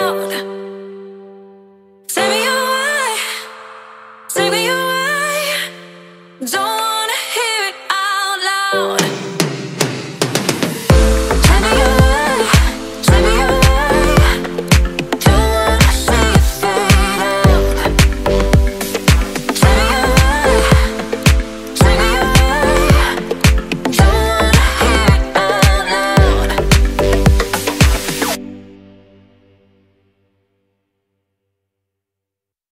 out.